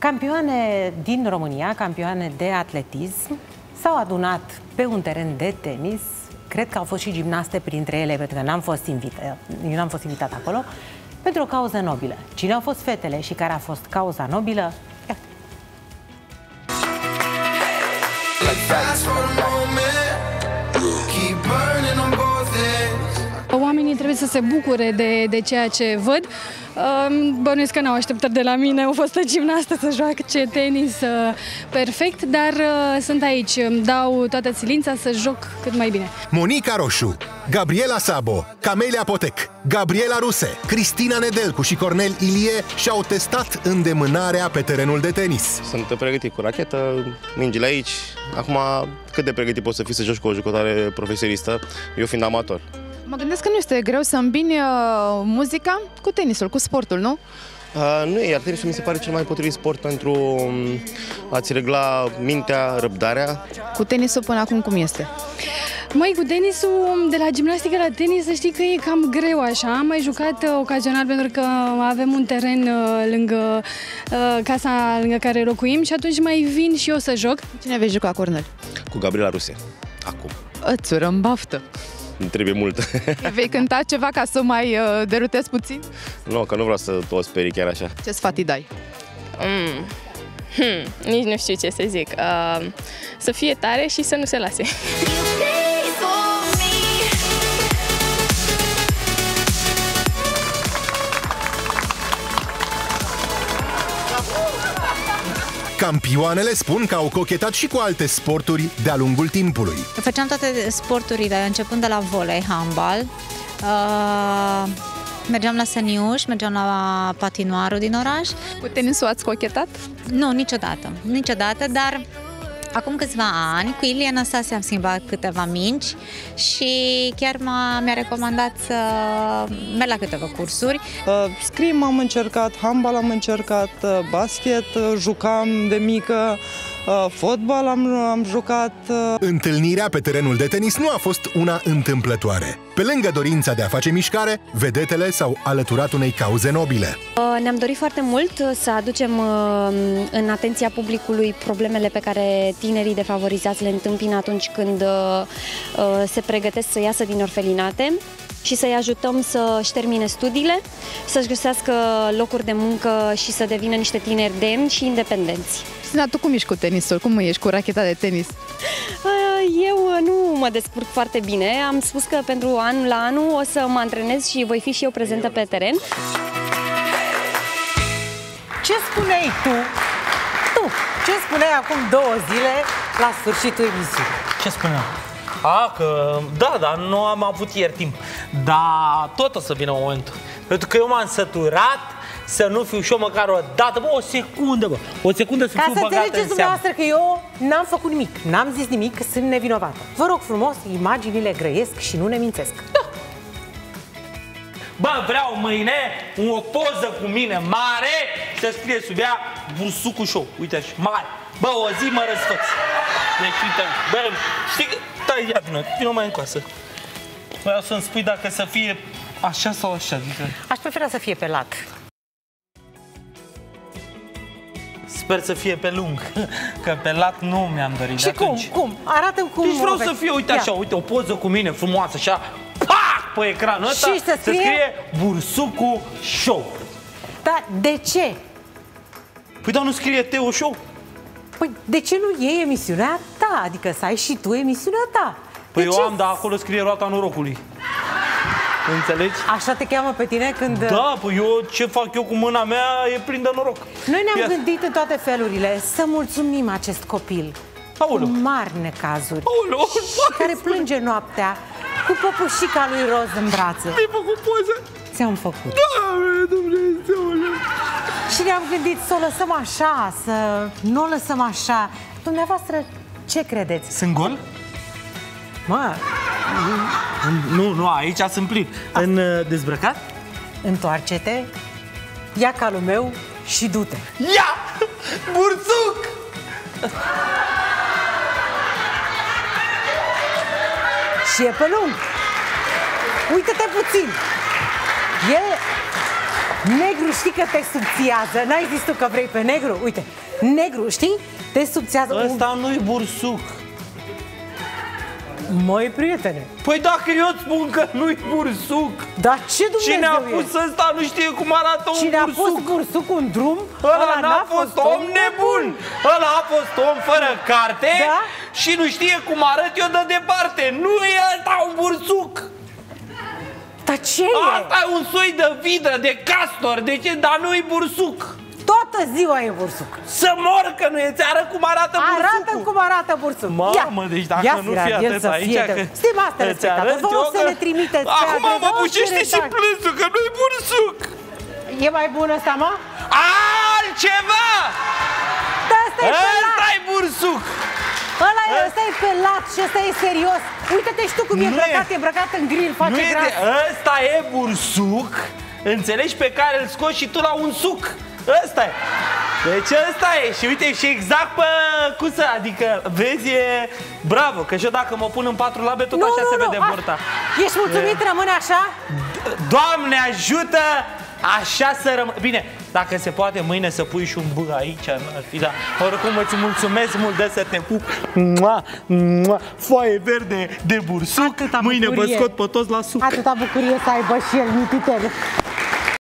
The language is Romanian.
Campioane din România, campioane de atletism, s-au adunat pe un teren de tenis. Cred că au fost și gimnaste printre ele, pentru că n-am fost, invitat, eu n-am fost invitat acolo, pentru o cauză nobilă. Cine au fost fetele și care a fost cauza nobilă? Ia. Oamenii trebuie să se bucure de, de ceea ce văd. Bănuiesc că n-au așteptări de la mine, o fostă gimnastă să joace tenis uh, perfect, dar uh, sunt aici, îmi dau toată silința să joc cât mai bine. Monica Roșu, Gabriela Sabo, Camelia Potec, Gabriela Ruse, Cristina Nedelcu și Cornel Ilie și-au testat îndemânarea pe terenul de tenis. Sunt pregătit cu rachetă, mingile aici. Acum, cât de pregătit poți să fii să joci cu o jucătoare profesionistă, eu fiind amator? Mă gândesc că nu este greu să îmbini uh, muzica cu tenisul, cu sportul, nu? Uh, nu e, iar tenisul mi se pare cel mai potrivit sport pentru um, a-ți regla mintea, răbdarea. Cu tenisul până acum cum este? Măi, cu tenisul, de la gimnastică la tenis, să știi că e cam greu așa. Am mai jucat uh, ocazional pentru că avem un teren uh, lângă uh, casa lângă care locuim și atunci mai vin și eu să joc. Cine vei juca, Cornel? Cu Gabriela Ruse. Acum. Îți urăm baftă! Nu trebuie mult. Vei cânta ceva ca să mai uh, derutezi puțin? nu, că nu vreau să o sperii chiar așa. Ce sfat îi dai? Mm. Hmm, nici nu știu ce să zic. Uh, să fie tare și să nu se lase. Campioanele spun că au cochetat și cu alte sporturi de-a lungul timpului. Făceam toate sporturile, începând de la volei, handbal, uh, mergeam la seniuș, mergeam la patinoarul din oraș. Cu tenisul ați cochetat? Nu, niciodată, niciodată, dar Acum câțiva ani, cu Ilie Năstase am schimbat câteva minci și chiar m-a, mi-a recomandat să merg la câteva cursuri. Uh, scrim am încercat, handbal am încercat, uh, basket, uh, jucam de mică, uh, fotbal am, am jucat. Uh. Întâlnirea pe terenul de tenis nu a fost una întâmplătoare. Pe lângă dorința de a face mișcare, vedetele s-au alăturat unei cauze nobile. Uh, ne-am dorit foarte mult să aducem în atenția publicului problemele pe care tinerii defavorizați le întâmpină atunci când se pregătesc să iasă din orfelinate și să-i ajutăm să-și termine studiile, să-și găsească locuri de muncă și să devină niște tineri demni și independenți. Sina, tu cum ești cu tenisul? Cum ești cu racheta de tenis? Eu nu mă descurc foarte bine. Am spus că pentru anul la anul o să mă antrenez și voi fi și eu prezentă pe teren. Ce spuneai tu? Tu, ce spuneai acum două zile la sfârșitul emisiunii? Ce spuneam? A, că da, dar nu am avut ieri timp. Dar tot o să vină momentul. Pentru că eu m-am săturat să nu fiu și eu măcar o dată, bă, o secundă, bă, o secundă să Ca fiu să băgat înțelegeți în seamă. dumneavoastră că eu n-am făcut nimic, n-am zis nimic, că sunt nevinovată. Vă rog frumos, imaginile grăiesc și nu ne mințesc. Da. Bă, vreau mâine o poză cu mine mare să scrie sub ea Bursucu Show. Uite așa, mare. Bă, o zi mă răsfăț. Deci, uite, bă, știi că... Stai, ia vină, vină mai încoasă. Vreau să-mi spui dacă să fie așa sau așa, adică... Aș prefera să fie pe lat. Sper să fie pe lung, că pe lat nu mi-am dorit Și de cum? atunci. Cum? Arată cum Deci vreau o să vezi. fie, uite Ia. așa, uite, o poză cu mine frumoasă, așa, pac, pe ecranul ăsta, Și să scrie? să scrie Bursucu Show. Dar de ce? Păi dar nu scrie Teo Show? Păi de ce nu iei emisiunea ta? Adică să ai și tu emisiunea ta. Păi de eu ce? am, dar acolo scrie roata norocului. Înțelegi? Așa te cheamă pe tine când... Da, păi eu ce fac eu cu mâna mea e plin de noroc. Noi ne-am Ia- gândit în toate felurile să mulțumim acest copil Aoleu. cu mari necazuri Aoleu, și care plânge noaptea cu păpușica lui roz în brațe. Ai făcut poze? Ți-am făcut. Doamne Dumnezeule! Și ne-am gândit să o lăsăm așa, să nu o lăsăm așa. Dumneavoastră, ce credeți? Sunt gol? Mă, Nu, nu, aici sunt plin. În uh, dezbrăcat? întoarce-te, ia calul meu și du-te. Ia! Bursuc! Și e pe lung. Uită-te puțin. E... Negru știi că te subțiază. N-ai zis tu că vrei pe negru? Uite, negru, știi? Te subțiază. Ăsta nu-i bursuc. Măi, prietene. Păi dacă eu îți spun că nu-i bursuc, Dar ce Dumnezeu cine a e? pus ăsta nu știe cum arată un Cine a bursuc. pus bursuc un drum? Ăla n-a fost om nebun! Ăla a fost om fără carte Da? și nu știe cum arăt eu de departe. Nu e ăsta un bursuc! Dar ce e? Asta e un soi de vidră, de castor, de ce? Dar nu-i bursuc! Toată ziua e bursuc. Să mor că nu e, ți arăt cum arată bursucul! Arată cum arată bursuc. Mamă, deci dacă Ia, nu Sira, fii el atent să aici, fie de- că Stimați îți telespectatori, arăt vă rog eu să că- ne trimiteți pe Acum adresa mă orice bucește și mesaj. plânsul că nu-i bursuc! E mai bun ăsta, mă? Altceva! Da, ăsta e pelat. Ăsta e bursuc! Ăla e, ăsta e pelat și ăsta e serios. Uite-te și tu cum e Nu e. îmbrăcat, e îmbrăcat în grill, Nu face e gras. de, ăsta e bursuc, înțelegi, pe care îl scoți și tu la un suc. Ăsta e. Deci ăsta e. Și uite, și exact pe cusă, adică, vezi, e bravo, că și eu dacă mă pun în patru labe, tot Nu, așa nu, se nu, vede a- burta. Ești mulțumit, rămâne așa? Doamne ajută! Așa să rămân... Bine, dacă se poate mâine să pui și un B aici, n-ar fi, da. Oricum îți mulțumesc mult de să te pup. Mua, mua, foaie verde de bursuc. Atâta Mâine vă bucurie. scot pe toți la suc. Atâta bucurie să aibă și el, mititele.